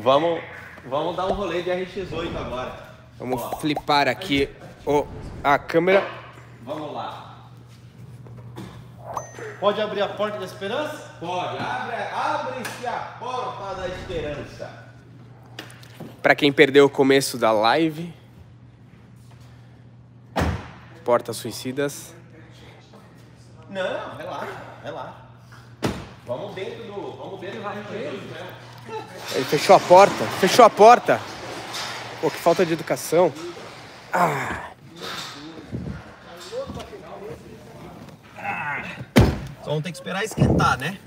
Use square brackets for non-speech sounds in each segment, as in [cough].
Vamos, vamos dar um rolê de RX8 agora. Vamos Ó, flipar aqui o, a câmera. Vamos lá. Pode abrir a porta da esperança? Pode, abre, abre-se a porta da esperança. Pra quem perdeu o começo da live. Portas suicidas. Não, relaxa, relaxa. Vamos dentro do. Vamos dentro do RX8 mesmo. [laughs] Ele fechou a porta. Fechou a porta. Pô, que falta de educação. Ah, Só vamos ter que esperar esquentar, né?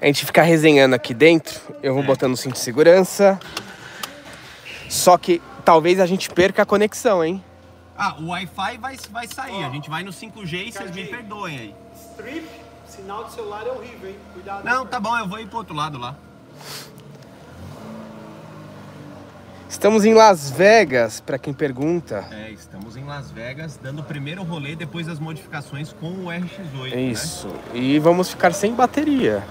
a gente fica resenhando aqui dentro. Eu vou botando o cinto de segurança. Só que talvez a gente perca a conexão, hein? Ah, o Wi-Fi vai, vai sair. A gente vai no 5G e vocês me perdoem aí. Strip, sinal de celular é horrível, hein? Cuidado. Não, tá bom, eu vou ir pro outro lado lá. Estamos em Las Vegas, pra quem pergunta. É, estamos em Las Vegas, dando o primeiro rolê depois das modificações com o RX8. É né? isso. E vamos ficar sem bateria.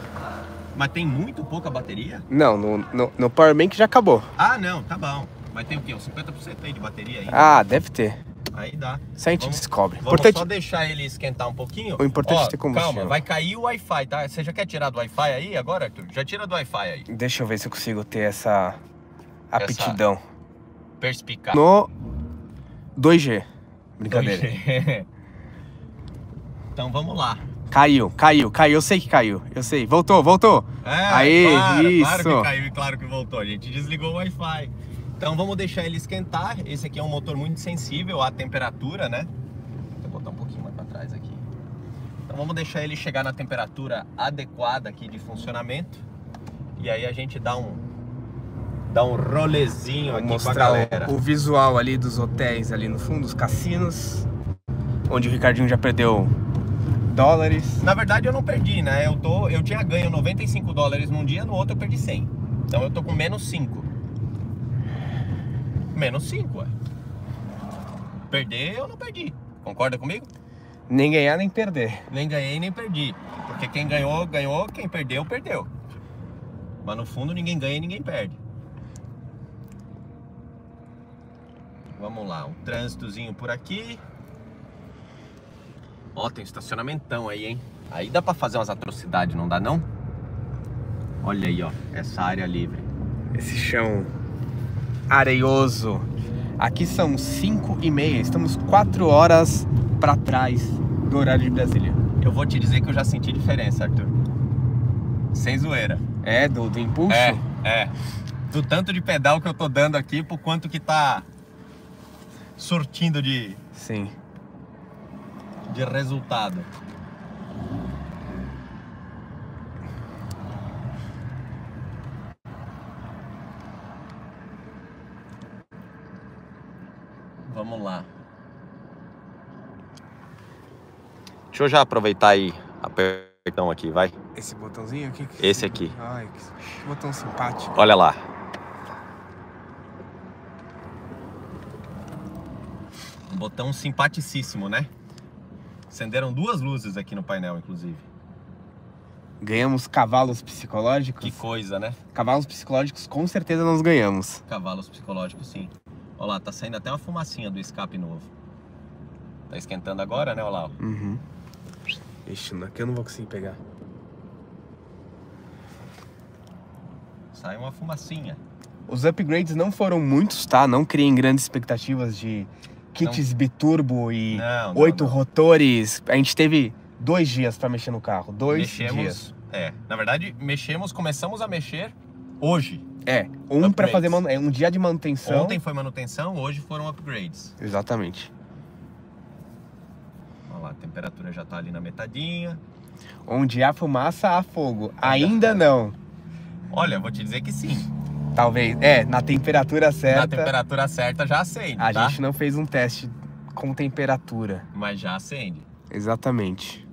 Mas tem muito pouca bateria? Não, no, no, no Power Bank já acabou. Ah, não, tá bom. Mas tem o quê? Uns 50% aí de bateria ainda? Ah, deve ter. Aí dá. Isso a gente Vamos- descobre. Vamos Importante- só deixar ele esquentar um pouquinho. O importante Ó, é ter combustível. Calma, vai cair o Wi-Fi, tá? Você já quer tirar do Wi-Fi aí agora, Arthur? Já tira do Wi-Fi aí. Deixa eu ver se eu consigo ter essa aptidão. Perspicaz. No 2G. Brincadeira. [laughs] então vamos lá. Caiu, caiu, caiu. Eu sei que caiu. Eu sei. Voltou, voltou. É, Aí, claro, isso. Claro que caiu e claro que voltou. A gente desligou o Wi-Fi. Então vamos deixar ele esquentar. Esse aqui é um motor muito sensível à temperatura, né? Vou botar um pouquinho mais para trás aqui. Então vamos deixar ele chegar na temperatura adequada aqui de funcionamento. E aí a gente dá um dá um rolezinho aqui mostrar galera. o, o visual ali dos hotéis ali no fundo, os cassinos. Onde o Ricardinho já perdeu dólares. Na verdade eu não perdi, né? Eu tô eu tinha ganho 95 dólares num dia, no outro eu perdi 100. Então eu tô com menos 5. Menos 5, ué. Perder eu não perdi. Concorda comigo? Nem ganhar, nem perder. Nem ganhei, nem perdi. Porque quem ganhou, ganhou. Quem perdeu, perdeu. Mas no fundo ninguém ganha e ninguém perde. Vamos lá, um trânsitozinho por aqui. Ó, tem um estacionamentão aí, hein? Aí dá pra fazer umas atrocidades, não dá não? Olha aí, ó, essa área livre. Esse chão areioso. Aqui são 5 e meia. Estamos 4 horas pra trás do horário de Brasília. Eu vou te dizer que eu já senti diferença, Arthur. Sem zoeira. É, do, do impulso? É, é. Do tanto de pedal que eu tô dando aqui, por quanto que tá surtindo de, Sim. de resultado. Vamos lá. Deixa eu já aproveitar aí, apertão aqui, vai. Esse botãozinho aqui? Esse aqui. Ai, que botão simpático. Olha lá. Um botão simpaticíssimo, né? Acenderam duas luzes aqui no painel, inclusive. Ganhamos cavalos psicológicos. Que coisa, né? Cavalos psicológicos com certeza nós ganhamos. Cavalos psicológicos, sim. Olha lá, tá saindo até uma fumacinha do escape novo. Tá esquentando agora, né? Olha lá. ó. Uhum. Ixi, não- aqui eu não vou conseguir pegar. Sai uma fumacinha. Os upgrades não foram muitos, tá? Não criem grandes expectativas de kits biturbo e Não, não, oito não. rotores. A gente teve dois dias pra mexer no carro. Dois mexemos. dias. É, na verdade, mexemos, começamos a mexer hoje. É, um pra Upgrades. fazer é, um dia de manutenção. Ontem foi manutenção, hoje foram upgrades. Exatamente. Lá, a temperatura já tá ali na metadinha. Onde há fumaça, há fogo. Ainda Ainda não. Olha, vou te dizer que sim. Talvez. É, na temperatura Na certa. temperatura certa já acende, A tá? gente não fez um teste com temperatura. Mas já acende. Exatamente.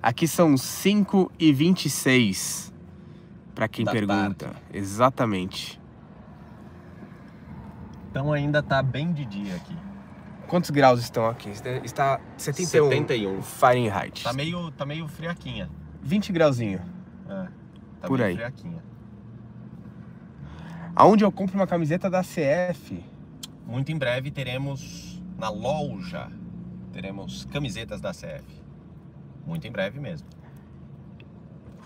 Aqui são 5 e 26 para quem Da pergunta. tarde. Exatamente. Então ainda tá bem de dia aqui. Quantos graus estão aqui? Está 71 71. Fahrenheit. Tá meio, tá meio friaquinha. 20 grauzinho. É. Tá Por aí. friaquinha. Aonde eu compro uma camiseta da CF? Muito em breve teremos na loja, teremos camisetas da CF. Muito em breve mesmo.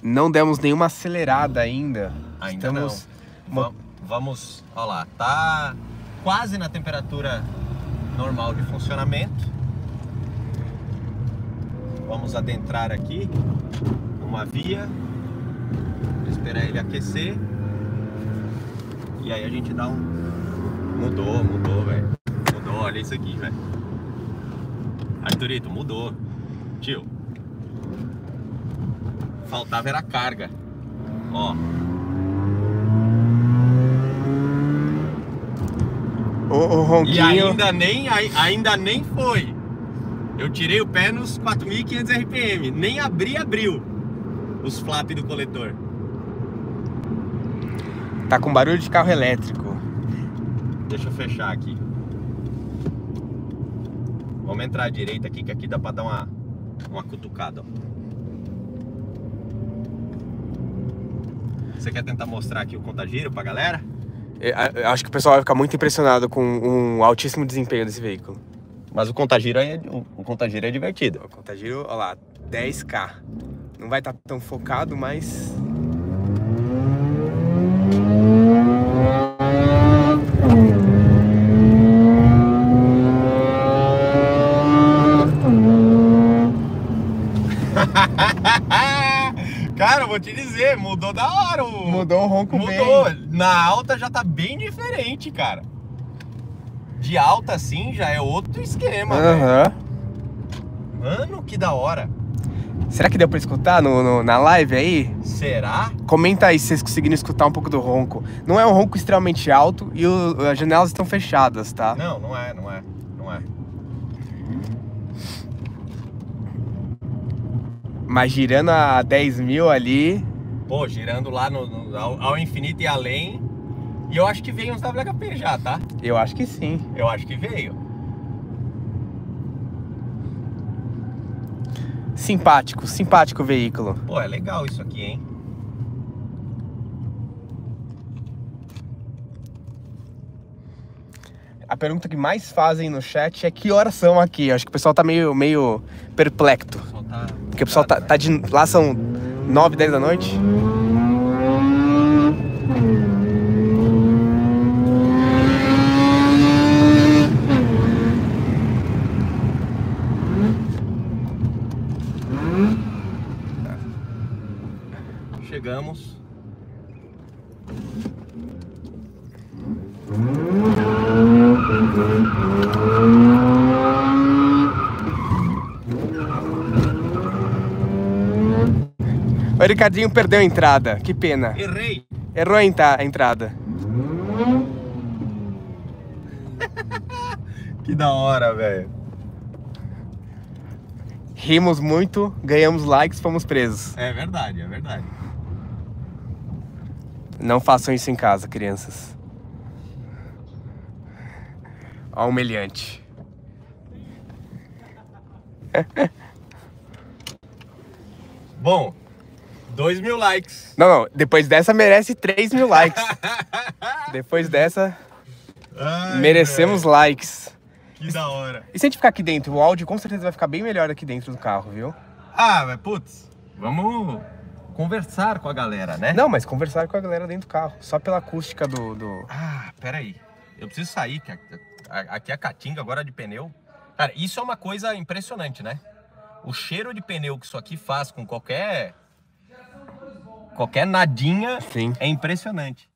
Não demos nenhuma acelerada ainda. Ainda Estamos... não. Va- vamos, olha lá, tá quase na temperatura normal de funcionamento. Vamos adentrar aqui uma via, esperar ele aquecer. E aí a gente dá um. Mudou, mudou, velho. Mudou, olha isso aqui, velho. Arthurito, mudou. Tio. Faltava era carga. Ó. O, o E ronquinho... ainda nem, ai- ainda nem foi. Eu tirei o pé nos 4.500 RPM. Nem abri, abriu os flaps do coletor. Tá com barulho de carro elétrico. Deixa eu fechar aqui. Vamos entrar à direita aqui, que aqui dá pra dar uma, uma cutucada. ó. Você quer tentar mostrar aqui o contagiro pra galera? Eu eu acho que o pessoal vai ficar muito impressionado com um altíssimo desempenho desse veículo. Mas o contagiro é, o o contagiro é divertido. O contagiro, olha lá, 10k. Não vai estar tão focado, mas... [laughs] Cara, eu vou te dizer, mudou da hora o. Mudou o ronco Mudou. bem. Na alta já tá bem diferente, cara. De alta assim já é outro esquema. Aham. Mano, que da hora. Será que deu pra escutar no, no- na live aí? Será? Comenta aí se vocês conseguiram escutar um pouco do ronco. Não é um ronco extremamente alto e o- as janelas estão fechadas, tá? Não, não é, não é. Não é. Mas girando a 10 mil ali, Pô, girando lá no, no- ao, ao infinito e além. E eu acho que veio uns WHP já, tá? eu acho que sim. Eu acho que veio. Simpático, simpático veículo. Pô, é legal isso aqui, hein? A pergunta que mais fazem no chat é que horas são aqui. Acho que o pessoal tá meio, meio perplexo. Porque o pessoal tá, tá de. Lá são 9, 10 da noite. O Ricardinho perdeu a entrada. Que pena. Errei! Errou a entra- a entrada. [laughs] Que da hora, velho. Rimos muito, ganhamos likes, fomos presos. É verdade, é verdade. Não façam isso em casa, crianças. Ó, humilhante. Bom, 2 mil likes. Não, não, depois dessa merece 3 mil likes. [laughs] depois dessa, Ai, merecemos velho, likes. Que da hora. E se a gente ficar aqui dentro, o áudio com certeza vai ficar bem melhor aqui dentro do carro, viu? Ah, mas putz, vamos conversar com a galera, né? Não, mas conversar com a galera dentro do carro, só pela acústica do. do... Ah, peraí. Eu preciso sair, que aqui é a caatinga agora de pneu. Cara, isso é uma coisa impressionante, né? O cheiro de pneu que isso aqui faz com qualquer. Qualquer nadinha Sim. é impressionante.